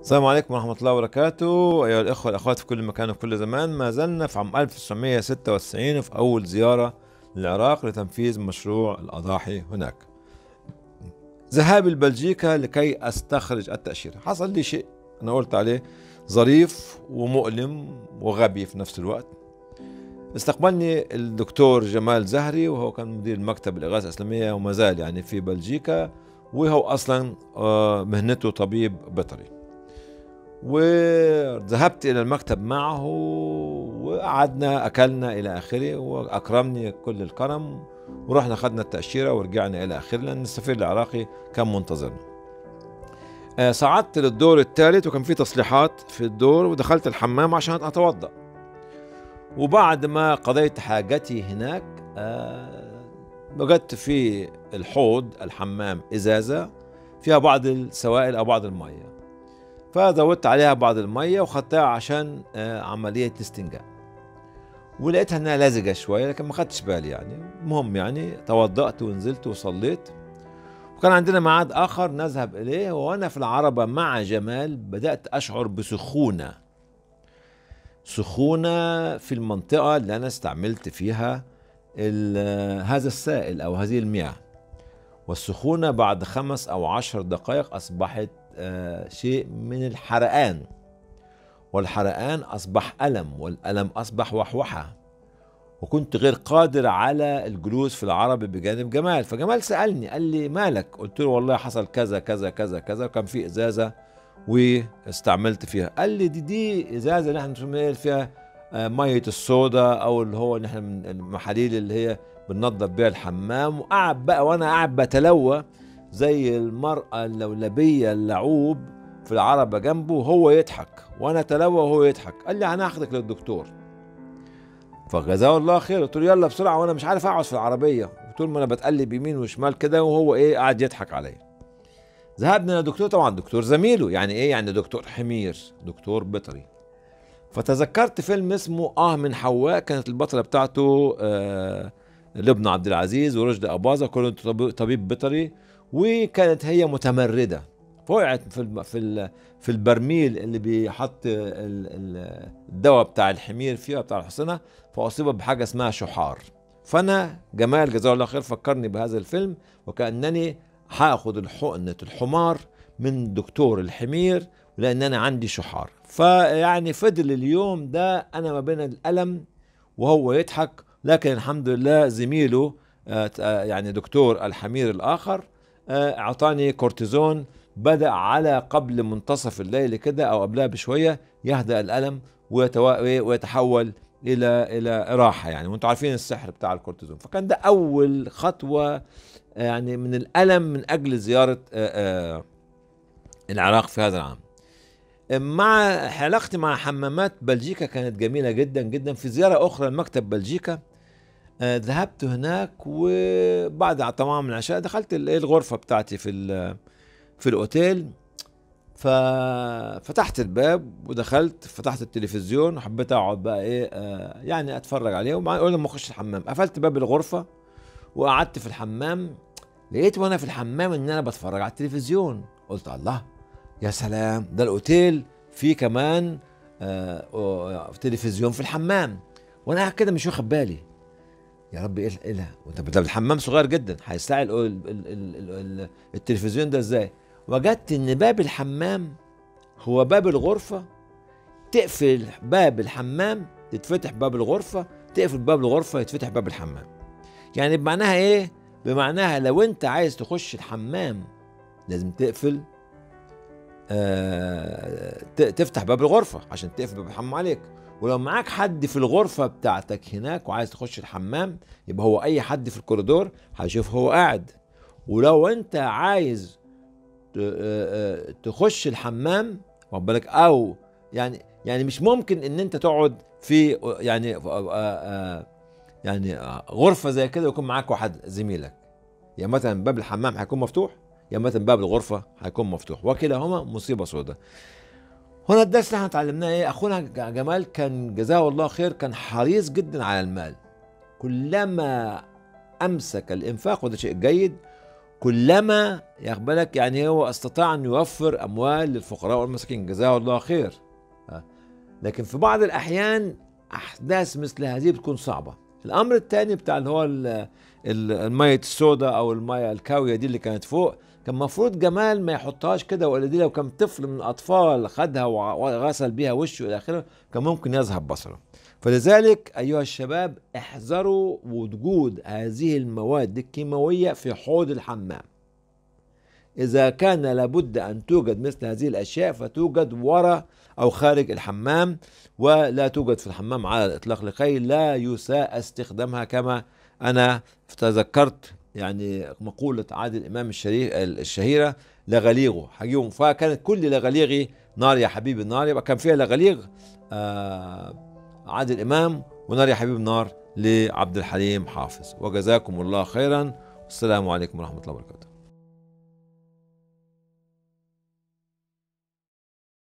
السلام عليكم ورحمة الله وبركاته. أيها الأخوة والأخوات في كل مكان وفي كل زمان ما زلنا في عام 1996 في أول زيارة للعراق لتنفيذ مشروع الأضاحي هناك. ذهابي لبلجيكا لكي أستخرج التأشيرة. حصل لي شيء أنا قلت عليه ظريف ومؤلم وغبي في نفس الوقت. استقبلني الدكتور جمال زهري وهو كان مدير مكتب الإغاثة الإسلامية وما زال يعني في بلجيكا وهو أصلا آه، مهنته طبيب بيطري. وذهبت إلى المكتب معه وقعدنا أكلنا إلى آخره وأكرمني كل الكرم ورحنا أخذنا التأشيرة ورجعنا إلى آخره لأن السفير العراقي كان منتظرنا. آه، صعدت للدور الثالث وكان في تصليحات في الدور ودخلت الحمام عشان أتوضأ. وبعد ما قضيت حاجتي هناك آه، وجدت في الحوض الحمام إزازة فيها بعض السوائل أو بعض المية. فزودت عليها بعض المية وخدتها عشان آه، عملية الاستنجاء. ولقيتها إنها لزجة شوية لكن ما خدتش بالي يعني. المهم يعني توضأت ونزلت وصليت. وكان عندنا ميعاد آخر نذهب إليه وأنا في العربة مع جمال بدأت أشعر بسخونة. سخونة في المنطقة اللي أنا استعملت فيها ال- هذا السائل أو هذه المياه. والسخونة بعد خمس أو عشر دقائق أصبحت آه، شيء من الحرقان. والحرقان أصبح ألم والألم أصبح وحوحة. وكنت غير قادر على الجلوس في العربي بجانب جمال. فجمال سألني قال لي مالك؟ قلت له والله حصل كذا كذا كذا كذا وكان في إزازة واستعملت فيها. قال لي دي دي إزازة اللي إحنا فيها آه، مية الصودا أو اللي هو اللي إحنا المحاليل اللي هي بننظف بيها الحمام وقعد بقى وأنا قاعد بتلوى زي المرأة اللولبية اللعوب في العربة جنبه وهو يضحك. وأنا تلوى وهو يضحك. قال لي أنا هاخدك للدكتور. فجزاه الله خير. قلت له يلا بسرعة وأنا مش عارف أقعد في العربية. طول ما أنا بتقلب يمين وشمال كده وهو إيه قاعد يضحك عليا. ذهبنا لدكتور طبعا دكتور زميله. يعني إيه؟ يعني دكتور حمير دكتور بيطري. فتذكرت فيلم اسمه آه من حواء. كانت البطلة بتاعته آه لبنى عبد العزيز ورشدي أباظة كل طبيب- بيطري وكانت هي متمردة. فوقعت في في في البرميل اللي بيحط ال- ال- الدواء بتاع الحمير فيها بتاع الحصنه فأصيبت بحاجة اسمها شحار. فأنا جمال جزاه الله خير فكرني بهذا الفيلم وكأنني هاخد الحقنة الحمار من دكتور الحمير لأن أنا عندي شحار. فيعني فضل اليوم ده أنا ما بين الألم وهو يضحك لكن الحمد لله زميله آه، آه، يعني دكتور الحمير الآخر آه، أعطاني كورتيزون بدأ على قبل منتصف الليل كده أو قبلها بشوية يهدأ الألم ويتوا- ويتحول إلى إلى راحة يعني. وأنتم عارفين السحر بتاع الكورتيزون. فكان ده أول خطوة آه، يعني من الألم من أجل زيارة آه، آه، العراق في هذا العام. مع علاقتي مع حمامات بلجيكا كانت جميلة جدا جدا. في زيارة أخرى لمكتب بلجيكا ذهبت هناك وبعد تمام العشاء دخلت ال- الغرفة بتاعتي في في الأوتيل. ففتحت الباب ودخلت فتحت التلفزيون وحبيت أقعد بقى إيه آه يعني أتفرج عليه. أقول لما أخش الحمام. قفلت باب الغرفة وقعدت في الحمام. لقيت وأنا في الحمام إن أنا بتفرج على التلفزيون. قلت الله يا سلام ده الأوتيل فيه كمان آه آه، تلفزيون في الحمام. وأنا كده مش واخد بالي. يا رب إيه إيه ده وانت الحمام صغير جدا. ال- التلفزيون ده إزاي؟ وجدت إن باب الحمام هو باب الغرفة. تقفل باب الحمام تتفتح باب الغرفة. تقفل باب الغرفة يتفتح باب الحمام. يعني بمعناها إيه؟ بمعناها لو أنت عايز تخش الحمام لازم تقفل آه تفتح باب الغرفة عشان تقفل باب الحمام عليك. ولو معاك حد في الغرفة بتاعتك هناك وعايز تخش الحمام يبقى هو أي حد في الكوريدور هيشوف هو قاعد. ولو أنت عايز آه، آه، تخش الحمام واخد بالك؟ أو يعني يعني مش ممكن إن أنت تقعد في يعني آه، يعني غرفة زي كده ويكون معاك واحد زميلك. يا مثلا باب الحمام هيكون مفتوح يا مثلا باب الغرفة هيكون مفتوح. وكلاهما مصيبة سوداء. هنا الدرس اللي إحنا اتعلمناه إيه؟ أخونا جمال كان جزاه الله خير كان حريص جدا على المال. كلما أمسك الإنفاق وده شيء جيد كلما ياخد بالك يعني هو استطاع أن يوفر أموال للفقراء والمساكين. جزاه الله خير. آه. لكن في بعض الأحيان أحداث مثل هذه بتكون صعبة. الأمر الثاني بتاع اللي هو ال- ال- المية السوداء أو المية الكاوية دي اللي كانت فوق كان المفروض جمال ما يحطهاش كده ولا دي لو كان طفل من الأطفال خدها وغسل بيها وشه إلى آخره كان ممكن يذهب بصرة. فلذلك أيها الشباب احذروا وجود هذه المواد الكيماوية في حوض الحمام. إذا كان لابد أن توجد مثل هذه الأشياء فتوجد وراء أو خارج الحمام ولا توجد في الحمام على الإطلاق لكي لا يساء استخدامها كما أنا تذكرت يعني مقولة عادل الإمام الشريف الشهيرة لغليغه حجيهم فكانت كل لغليغي نار يا حبيبي النار. يبقى كان فيها لغليغ آه عادل الإمام ونار يا حبيبي النار لعبد الحليم حافظ. وجزاكم الله خيرا. والسلام عليكم ورحمة الله وبركاته.